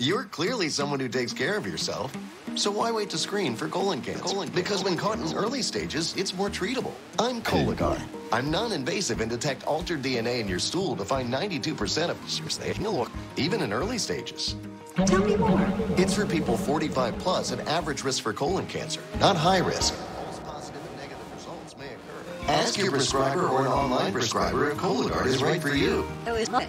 You're clearly someone who takes care of yourself. So why wait to screen for colon cancer? Colon because when caught in early stages, it's more treatable. I'm Cologuard. I'm non-invasive and detect altered DNA in your stool to find 92% of seriously, look, even in early stages. Tell me more. It's for people 45 plus at average risk for colon cancer, not high risk. positive Ask your prescriber or an online prescriber if Cologuard is right for you. Oh, is not.